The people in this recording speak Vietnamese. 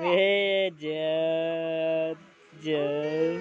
Về giờ giờ